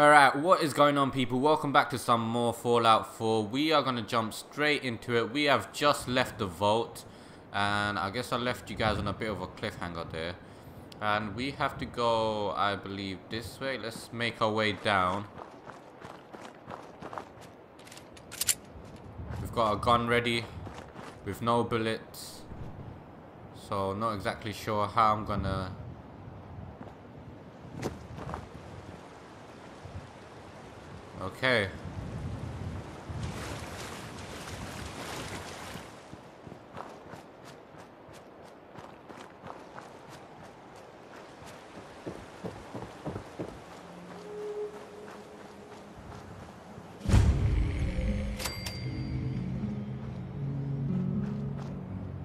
Alright, what is going on people? Welcome back to some more Fallout 4. We are going to jump straight into it. We have just left the vault. And I guess I left you guys on a bit of a cliffhanger there. And we have to go, I believe, this way. Let's make our way down. We've got a gun ready with no bullets. So not exactly sure how I'm gonna Okay.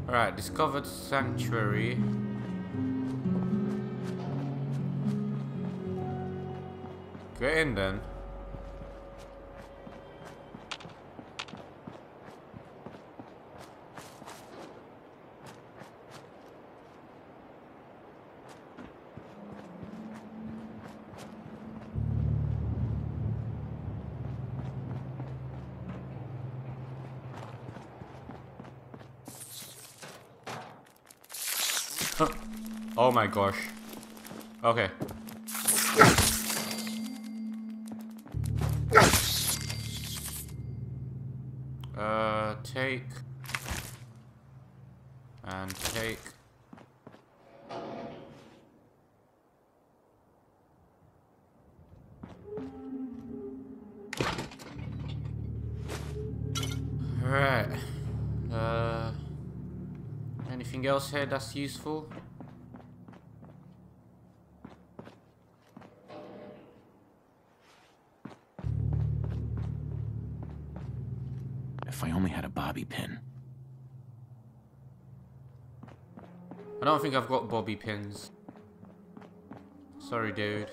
Alright, discovered sanctuary. Get in then. Oh my gosh. Okay. Uh, take. And take. Alright. Uh... Anything else here that's useful? Think I've got bobby pins. Sorry, dude.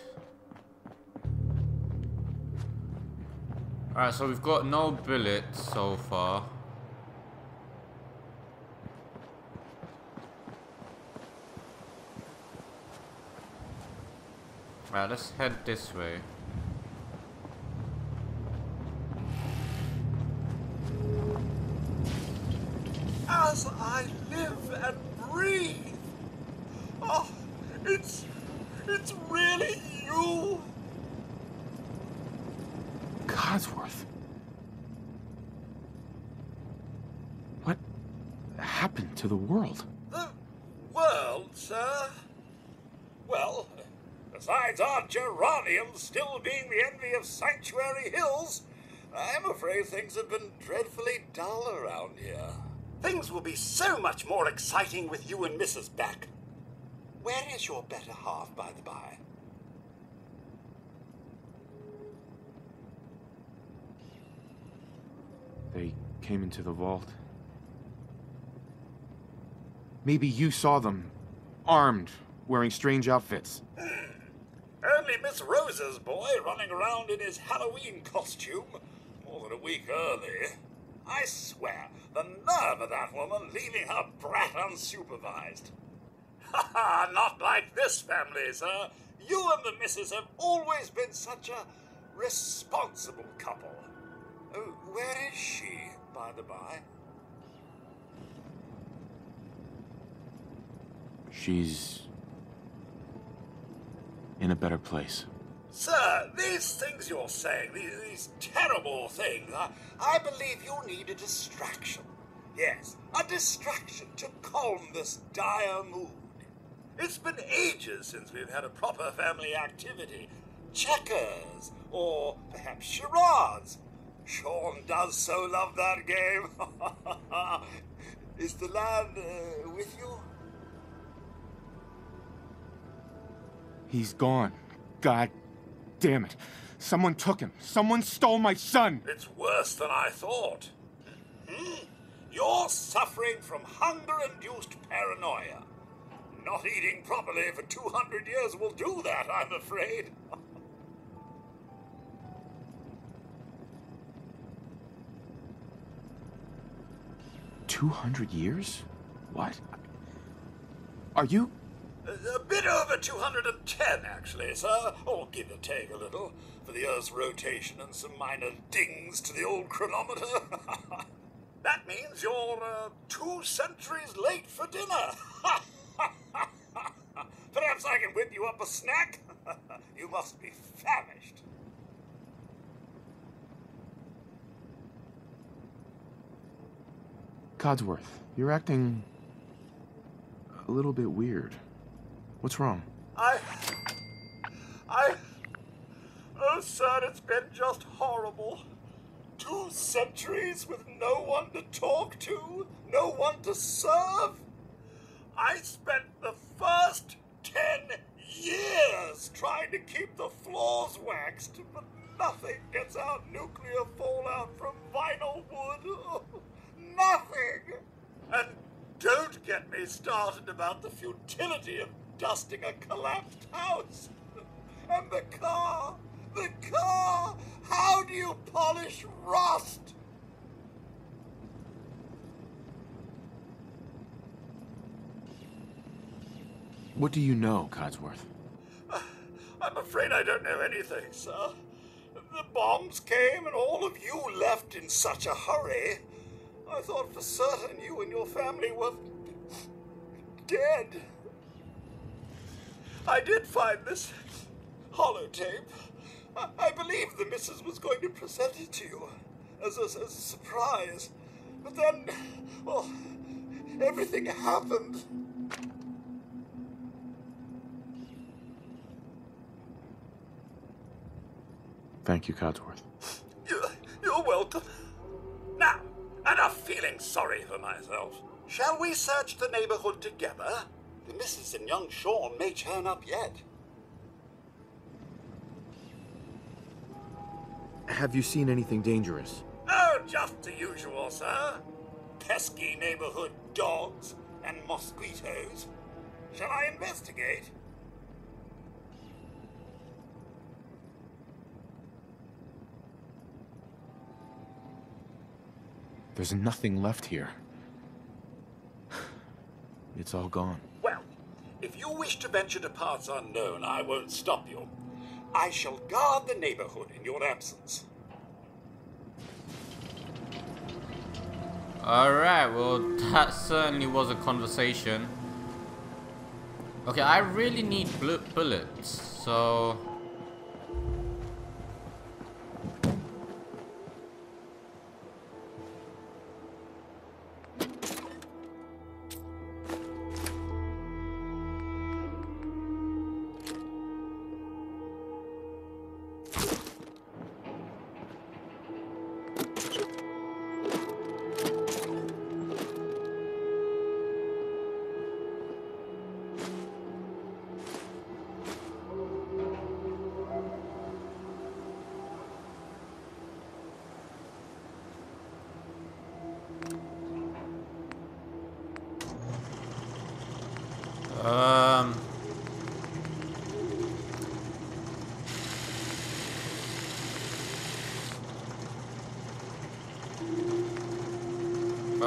Alright, so we've got no bullets so far. Right, let's head this way. As I live and breathe. Oh, it's it's really you. Codsworth. What happened to the world? The world, sir. Well, besides our geraniums still being the envy of Sanctuary Hills, I'm things have been dreadfully dull around here. Things will be so much more exciting with you and Mrs. back. Where is your better half, by the by? They came into the vault. Maybe you saw them, armed, wearing strange outfits. Only Miss Rosa's boy running around in his Halloween costume more than a week early. I swear, the nerve of that woman leaving her brat unsupervised. Ha ha, not like this family, sir. You and the missus have always been such a responsible couple. Oh, where is she, by the by? She's in a better place. Sir, these things you're saying, these, these terrible things, I, I believe you need a distraction. Yes, a distraction to calm this dire mood. It's been ages since we've had a proper family activity. Checkers, or perhaps charades. Shaun does so love that game. Is the lad uh, with you? He's gone. God damn it. Someone took him. Someone stole my son. It's worse than I thought. Hmm? You're suffering from hunger-induced paranoia. Not eating properly for 200 years will do that, I'm afraid. 200 years? What? Are you? A bit over 210, actually, sir. Or give or take a little. for the Earth's rotation and some minor dings to the old chronometer. that means you're uh, two centuries late for dinner. Perhaps I can whip you up a snack? you must be famished. Codsworth, you're acting a little bit weird. What's wrong? I. I. Oh, sir, it's been just horrible. Two centuries with no one to talk to, no one to serve. I spent the first ten years trying to keep the floors waxed, but nothing gets out nuclear fallout from vinyl wood. nothing! And don't get me started about the futility of dusting a collapsed house. And the car! The car! How do you polish rust? What do you know, Codsworth? I'm afraid I don't know anything, sir. The bombs came and all of you left in such a hurry. I thought for certain you and your family were dead. I did find this holotape. I, I believe the missus was going to present it to you as a, as a surprise. But then, well, everything happened. Thank you, Codsworth. You're, you're welcome. Now, enough feeling sorry for myself. Shall we search the neighborhood together? The missus and young Shaun may turn up yet. Have you seen anything dangerous? Oh, just the usual, sir. Pesky neighborhood dogs and mosquitoes. Shall I investigate? There's nothing left here. It's all gone. If you wish to venture to parts unknown, I won't stop you. I shall guard the neighborhood in your absence. Alright, well, that certainly was a conversation. Okay, I really need bullets, so...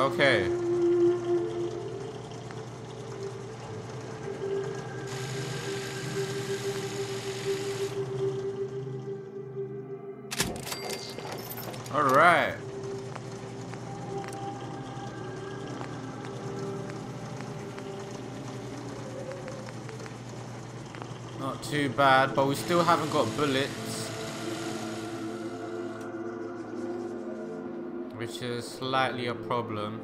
Okay. All right. Not too bad, but we still haven't got bullets. Which is slightly a problem.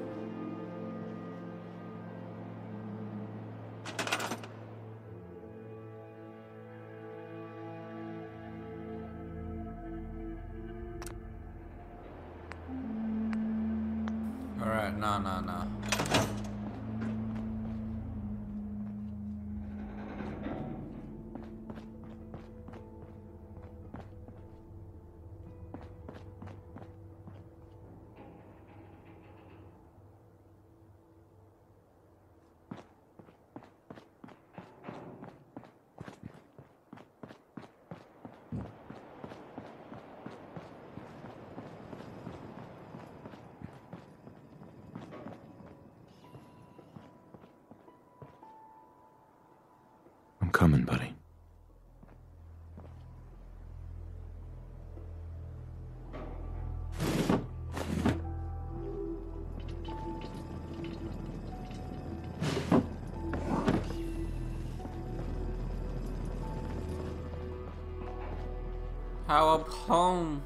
How up home?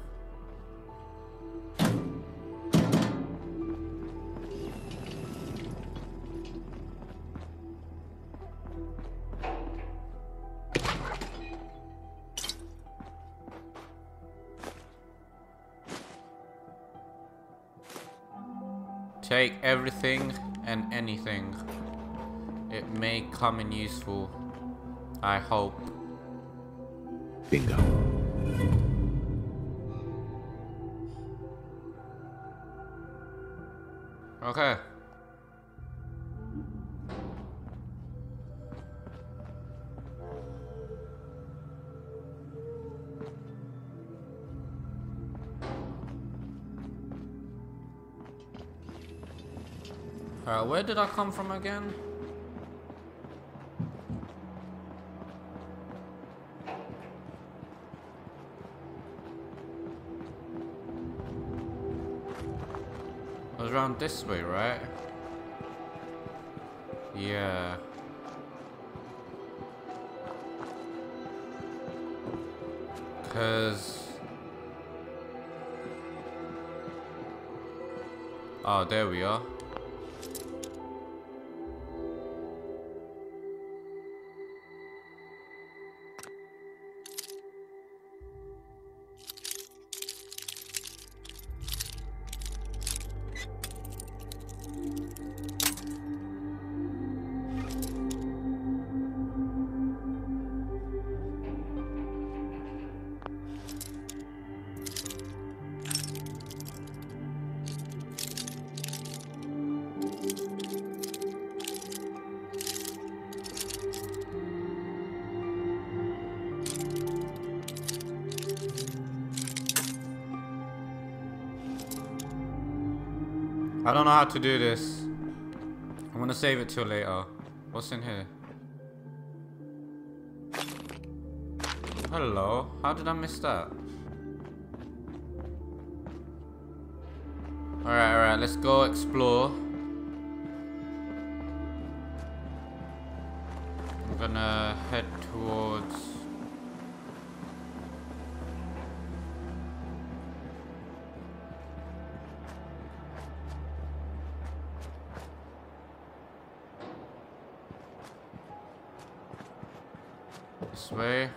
Take everything and anything. It may come in useful. I hope. Bingo. Okay. Alright, where did I come from again? Was around this way, right? Yeah. Cause... Oh, there we are. How to do this. I'm gonna save it till later. What's in here? Hello. How did I miss that? Alright, alright, let's go explore. I'm gonna head towards... way.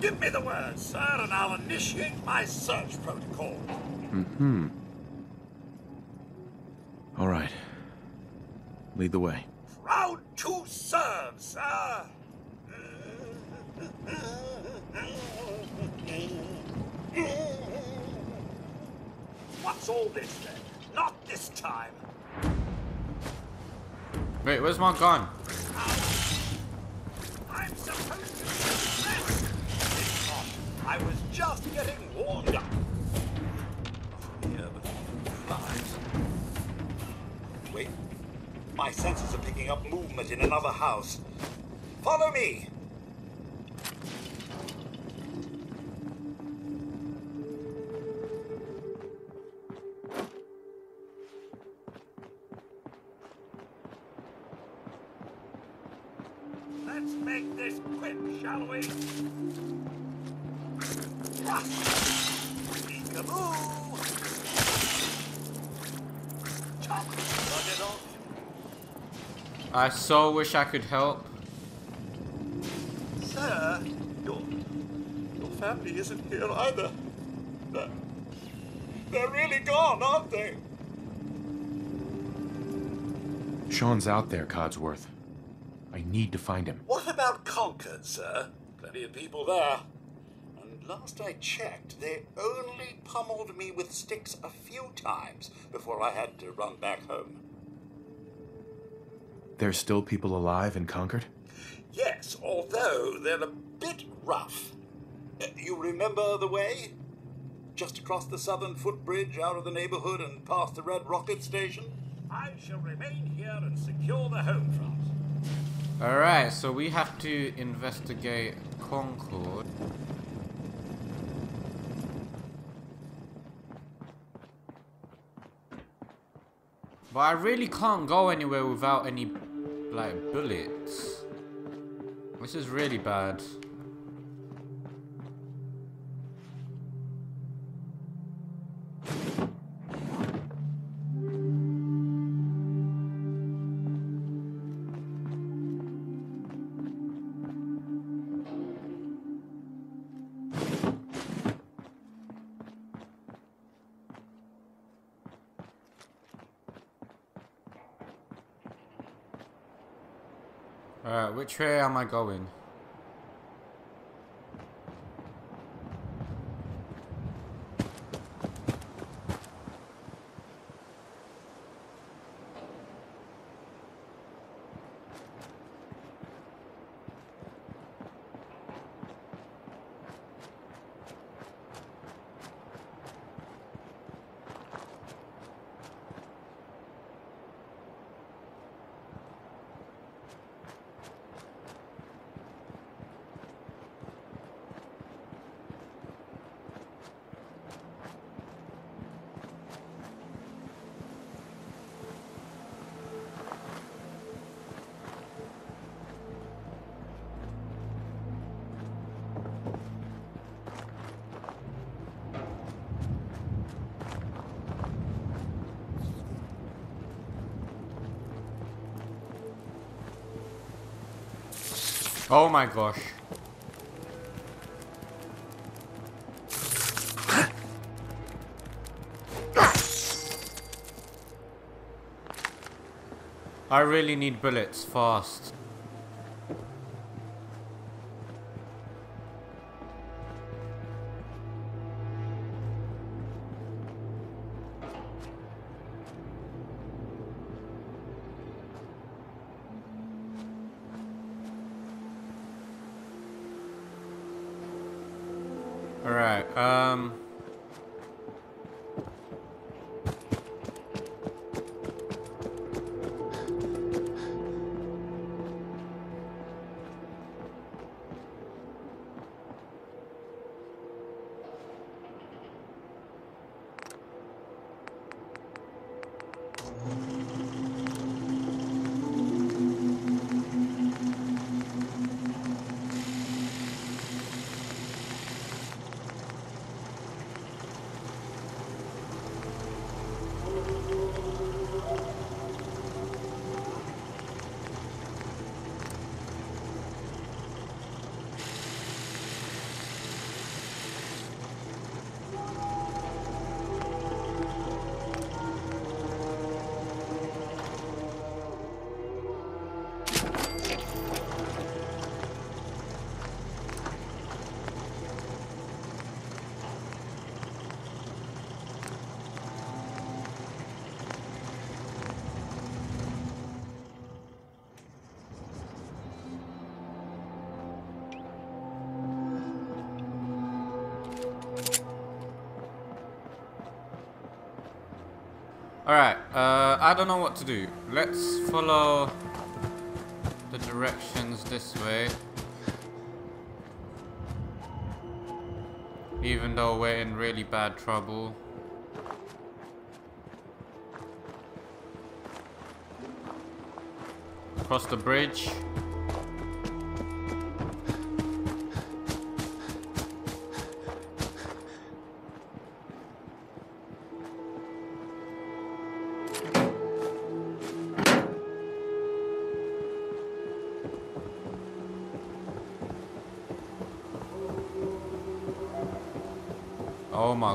Give me the word, sir, and I'll initiate my search protocol. Mm-hmm. All right. Lead the way. Proud to serve, sir. What's all this then? Not this time. Wait, where's my gun? Up in another house. Follow me. Let's make this quick, shall we? Peekaboo! Chop, cut it off. I so wish I could help. Sir, your, your family isn't here either. They're, they're really gone, aren't they? Shaun's out there, Codsworth. I need to find him. What about Concord, sir? Plenty of people there. And last I checked, they only pummeled me with sticks a few times before I had to run back home. There's still people alive in Concord? Yes, although they're a bit rough. Uh, You remember the way? Just across the southern footbridge, out of the neighborhood, and past the Red Rocket Station? I shall remain here and secure the home front. Alright, so we have to investigate Concord. But I really can't go anywhere without any, like, bullets. This is really bad. Way am I going? Oh my gosh. I really need bullets fast. Alright, um... Alright, uh, I don't know what to do. Let's follow the directions this way. Even though we're in really bad trouble. Across the bridge.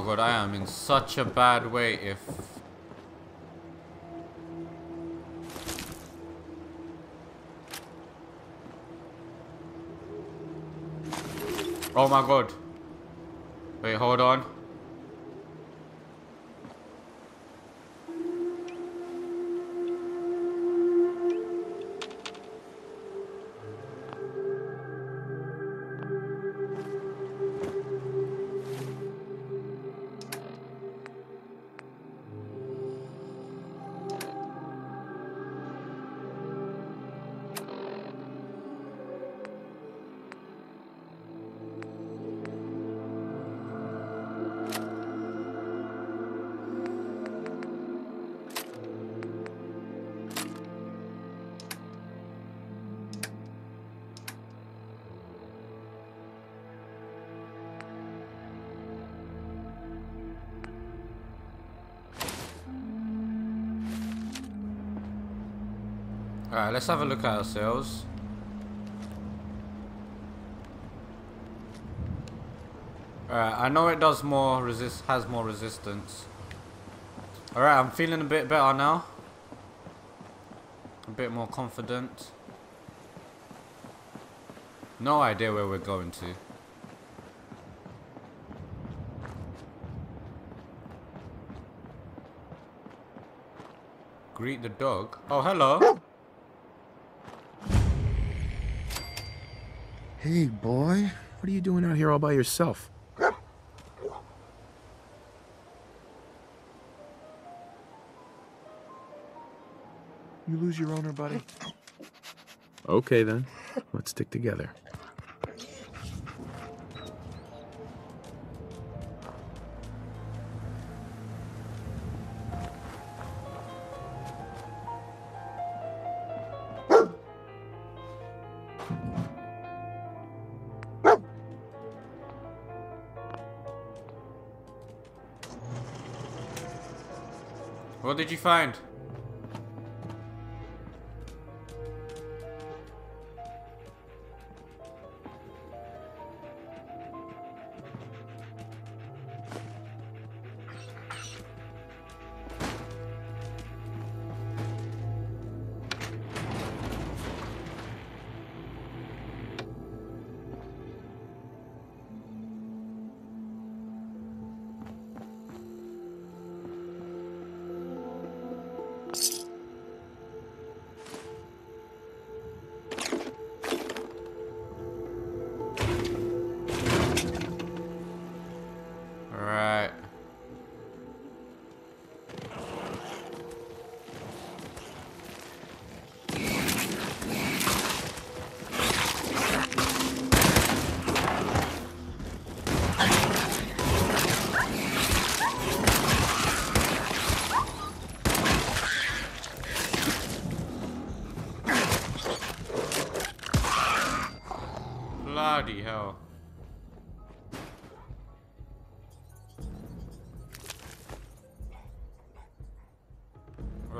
God, I am in such a bad way if... Oh my god. Wait, hold on. Let's have a look at ourselves. Alright, I know it does more resist has more resistance. Alright, I'm feeling a bit better now. A bit more confident. No idea where we're going to. Greet the dog. Oh, hello. Hey, boy. What are you doing out here all by yourself? You lose your owner, buddy? Okay, then. Let's stick together. Did you find?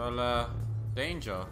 Well, uh, danger.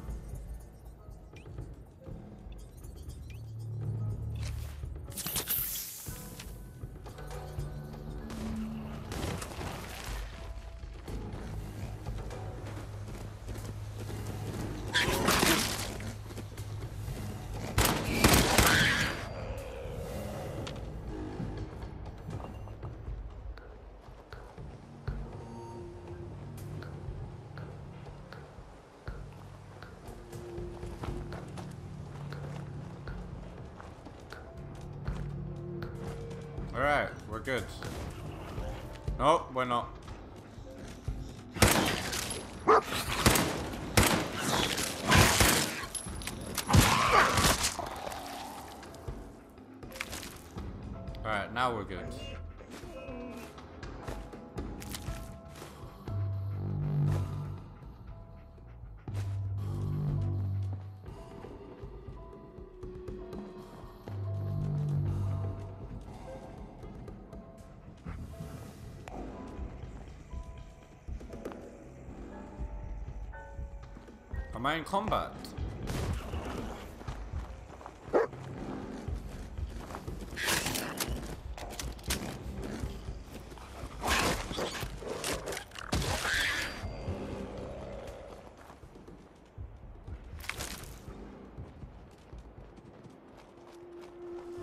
Am I in combat?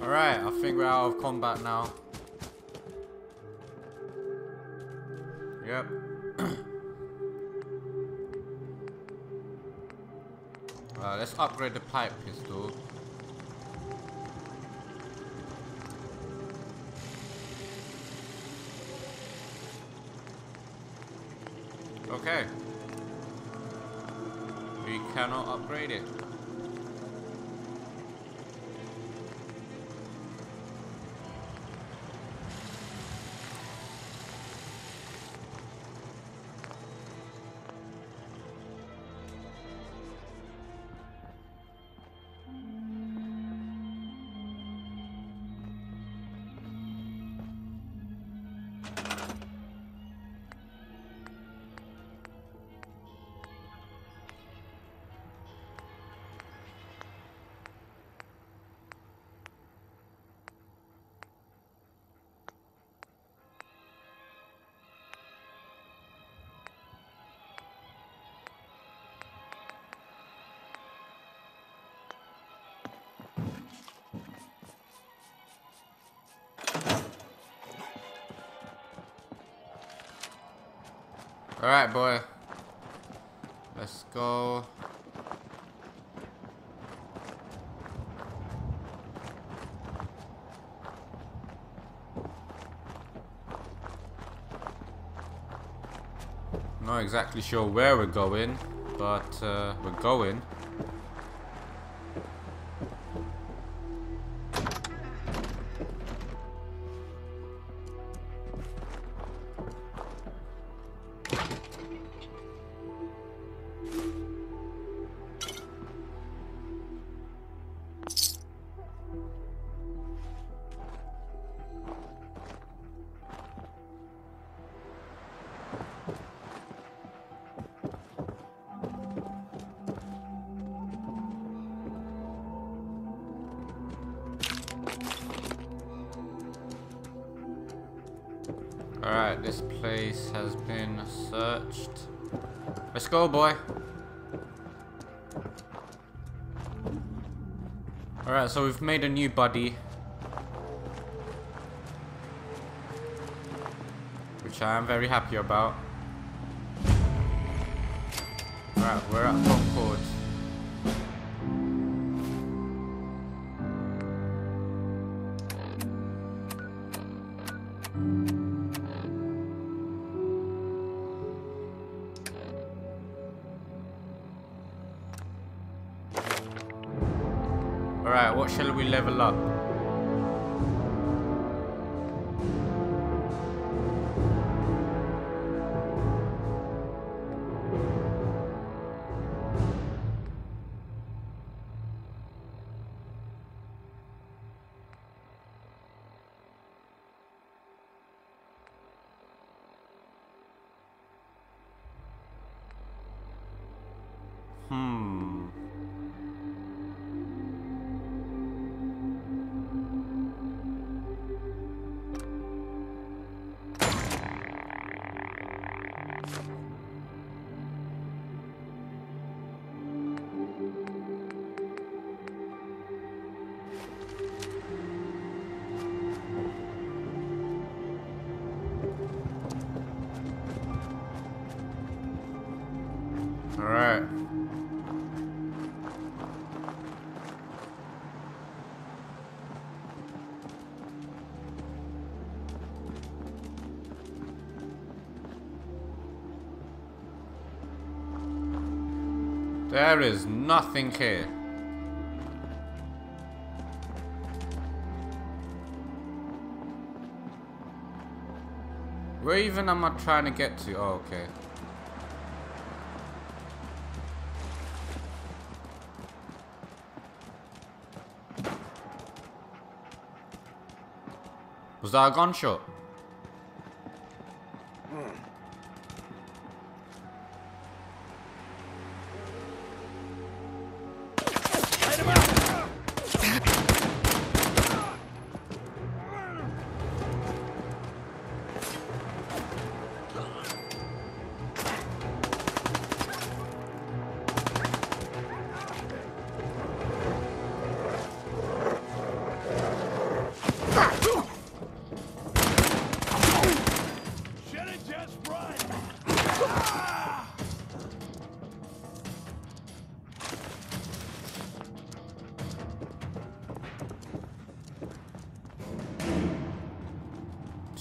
Alright, I think we're out of combat now. Upgrade the Alright, boy. Let's go. Not exactly sure where we're going, but uh, we're going. Alright, this place has been searched. Let's go, boy. Alright, so we've made a new buddy. Which I am very happy about. Alright, we're at Concord. Alright, what shall we level up? There is nothing here. Where even am I trying to get to? Oh, okay. Was that a gunshot?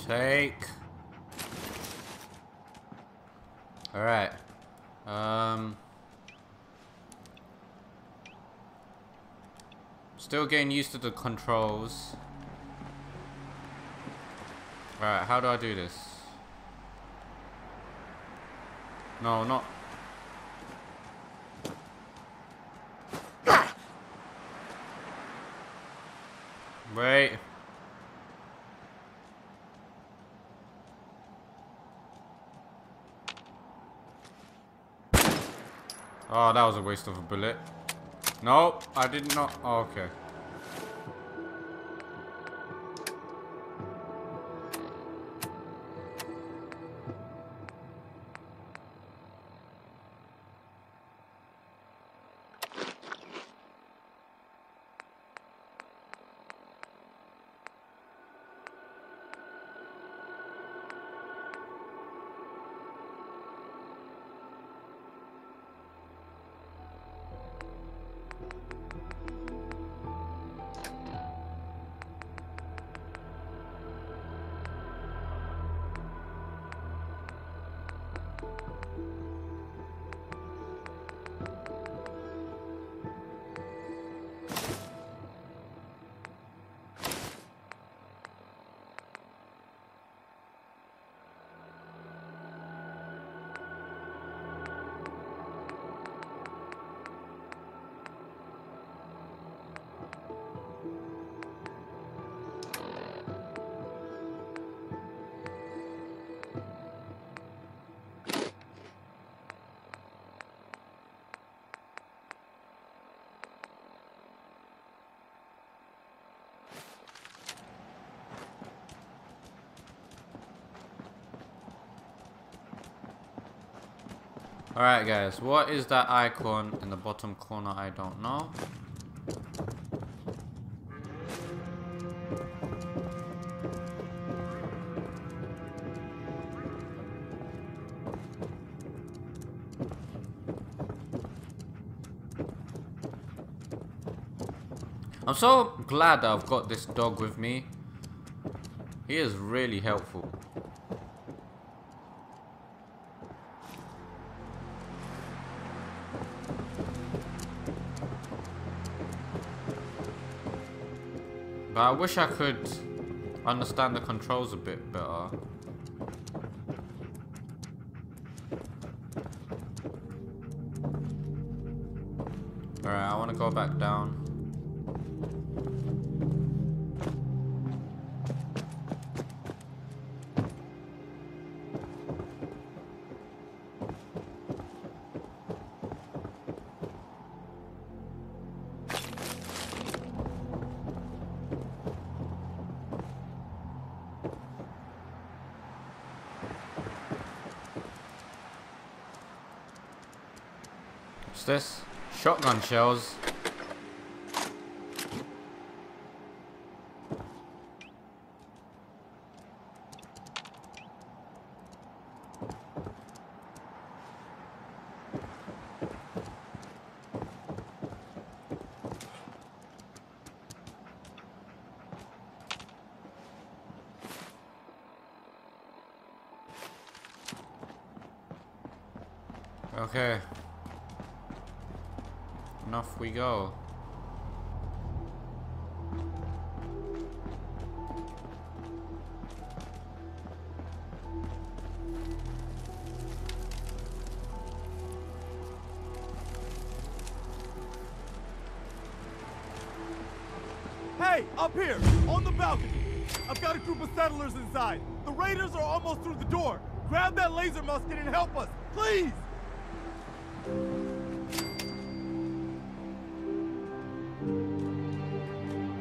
Take. Alright. Um... Still getting used to the controls. Alright, how do I do this? No, not... Wait. Oh, that was a waste of a bullet. Nope, I did not. Oh, okay. Alright guys, what is that icon in the bottom corner? I don't know. I'm so glad I've got this dog with me. He is really helpful. I wish I could understand the controls a bit better. Alright, I want to go back down. This? Shotgun shells.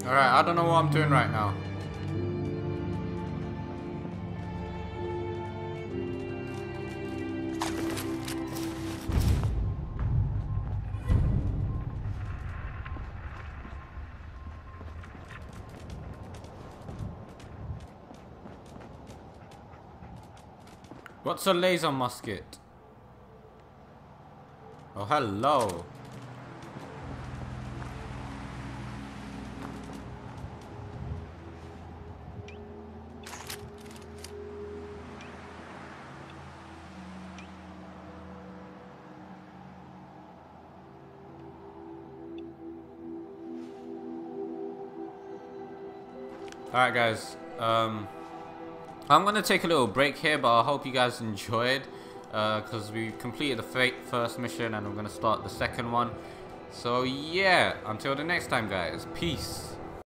Alright, I don't know what I'm doing right now. What's a laser musket? Oh, hello. Alright guys, um, I'm going to take a little break here, but I hope you guys enjoyed. Because uh, we completed the first mission and I'm going to start the second one. So yeah, until the next time guys, peace.